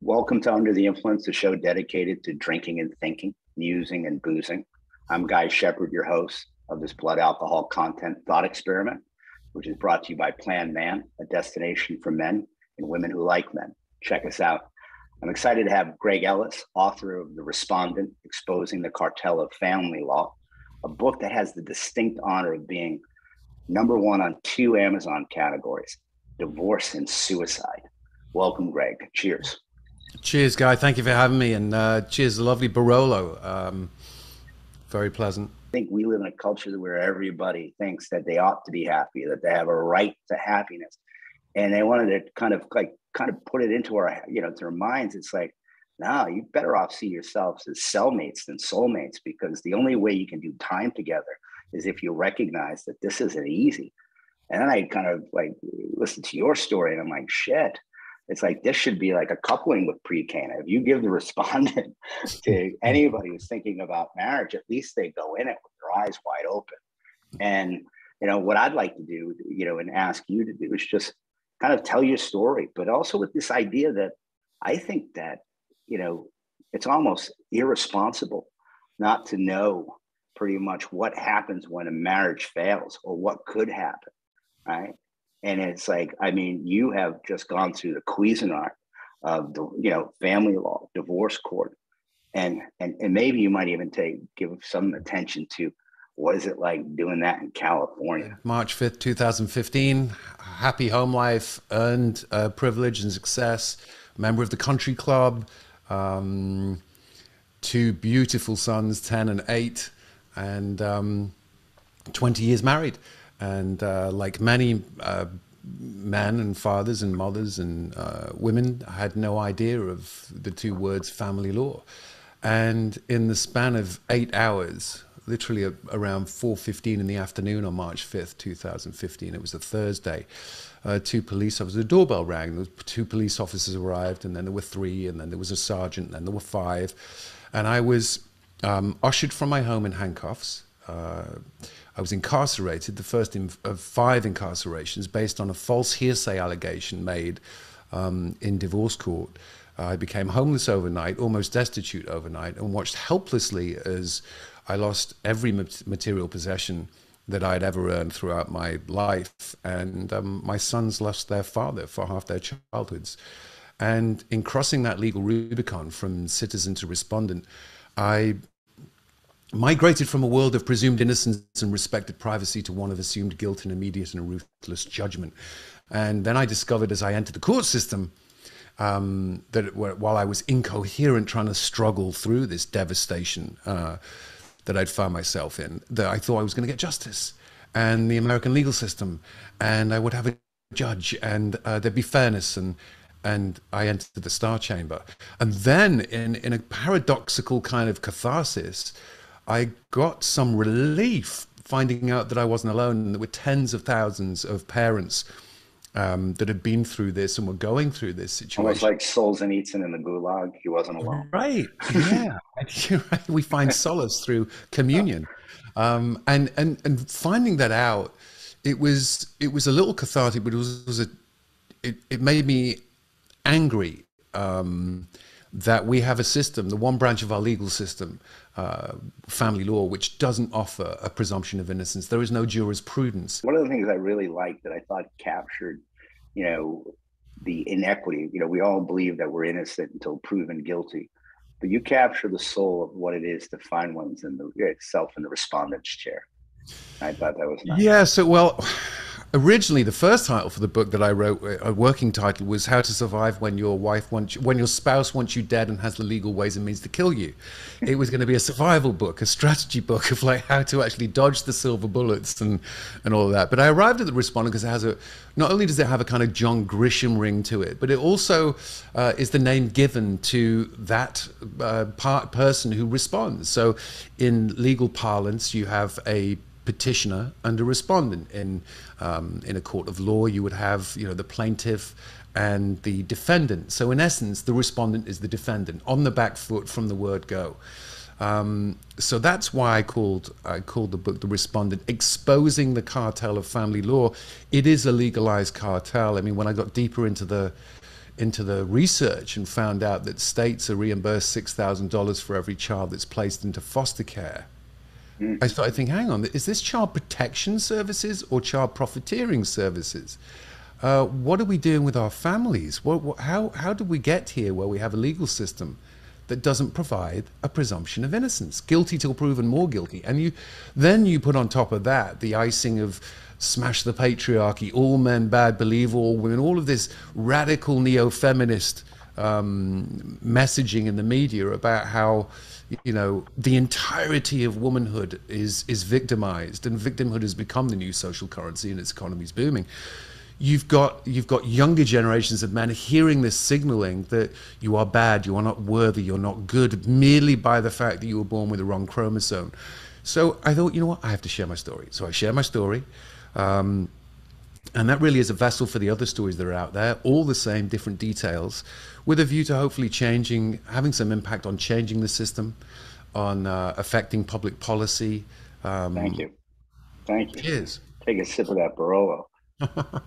Welcome to Under the Influence, the show dedicated to drinking and thinking, musing and boozing. I'm Guy Shepherd, your host of this blood alcohol content thought experiment, which is brought to you by Planned Man, a destination for men and women who like men. Check us out. I'm excited to have Greg Ellis, author of The Respondent Exposing the Cartel of Family Law, a book that has the distinct honor of being number one on two Amazon categories divorce and suicide. Welcome, Greg. Cheers. Cheers, Guy. Thank you for having me. And uh, cheers, lovely Barolo. Um, very pleasant. I think we live in a culture where everybody thinks that they ought to be happy, that they have a right to happiness. And they wanted to kind of like kind of put it into our, you know, to our minds. It's like, no, you better off see yourselves as cellmates than soulmates because the only way you can do time together is if you recognize that this isn't easy. And then I kind of like listen to your story and I'm like, shit, it's like this should be like a coupling with pre-Cana. If you give the respondent to anybody who's thinking about marriage, at least they go in it with their eyes wide open. And you know what I'd like to do, you know, and ask you to do is just kind of tell your story, but also with this idea that I think that you know it's almost irresponsible not to know pretty much what happens when a marriage fails or what could happen, right? And it's like, I mean, you have just gone through the Cuisinart of the, you know, family law, divorce court. And, and, and maybe you might even take, give some attention to what is it like doing that in California? March 5th, 2015, happy home life, earned uh, privilege and success, member of the country club, um, two beautiful sons, 10 and 8, and um, 20 years married. And uh, like many uh, men and fathers and mothers and uh, women, I had no idea of the two words family law. And in the span of eight hours, literally around 4.15 in the afternoon on March 5th, 2015, it was a Thursday, uh, two police officers, the doorbell rang, two police officers arrived, and then there were three, and then there was a sergeant, and then there were five. And I was um, ushered from my home in handcuffs. Uh, I was incarcerated, the first in, of five incarcerations based on a false hearsay allegation made um, in divorce court. Uh, I became homeless overnight, almost destitute overnight, and watched helplessly as I lost every material possession that I'd ever earned throughout my life. And um, my sons lost their father for half their childhoods. And in crossing that legal Rubicon from citizen to respondent, I migrated from a world of presumed innocence and respected privacy to one of assumed guilt and immediate and ruthless judgment. And then I discovered as I entered the court system um, that while I was incoherent trying to struggle through this devastation uh, that I'd found myself in, that I thought I was going to get justice and the American legal system, and I would have a judge, and uh, there'd be fairness and and I entered the star chamber. And then, in, in a paradoxical kind of catharsis, I got some relief finding out that I wasn't alone and there were tens of thousands of parents um, that had been through this and were going through this situation. Almost like Solzhenitsyn in the Gulag. He wasn't alone. Right. Yeah. we find solace through communion. Um, and, and, and finding that out, it was, it was a little cathartic, but it was, was a, it, it made me angry um, that we have a system, the one branch of our legal system, uh, family law, which doesn't offer a presumption of innocence. There is no jurisprudence. One of the things I really liked that I thought captured, you know, the inequity. You know, we all believe that we're innocent until proven guilty, but you capture the soul of what it is to find one's in the itself in the respondent's chair. I thought that was nice. Yeah. So well originally the first title for the book that I wrote, a working title, was "How to Survive When Your Wife Wants, you, When Your Spouse Wants You Dead and Has the Legal Ways and Means to Kill You." it was going to be a survival book, a strategy book of like how to actually dodge the silver bullets and and all of that. But I arrived at the respondent because it has a not only does it have a kind of John Grisham ring to it, but it also uh, is the name given to that uh, part person who responds. So in legal parlance, you have a petitioner and a respondent. In um, in a court of law, you would have you know the plaintiff and the defendant. So in essence, the respondent is the defendant on the back foot from the word go. Um, so that's why I called I called the book "The Respondent," exposing the cartel of family law. It is a legalized cartel. I mean, when I got deeper into the into the research and found out that states are reimbursed six thousand dollars for every child that's placed into foster care. Mm. I started thinking, hang on, is this child protection services or child profiteering services? Uh, what are we doing with our families? What, what, how, how did we get here where we have a legal system that doesn't provide a presumption of innocence, guilty till proven more guilty. And you then you put on top of that the icing of smash the patriarchy, all men bad, believe all women, all of this radical neo-feminist um, messaging in the media about how you know the entirety of womanhood is is victimized and victimhood has become the new social currency and its economy is booming you've got you've got younger generations of men hearing this signaling that you are bad, you are not worthy, you're not good, merely by the fact that you were born with the wrong chromosome. So I thought, you know what, I have to share my story. So I share my story. Um, and that really is a vessel for the other stories that are out there, all the same, different details, with a view to hopefully changing, having some impact on changing the system, on uh, affecting public policy. Um, Thank you. Thank you. Cheers. Take a sip of that Barolo.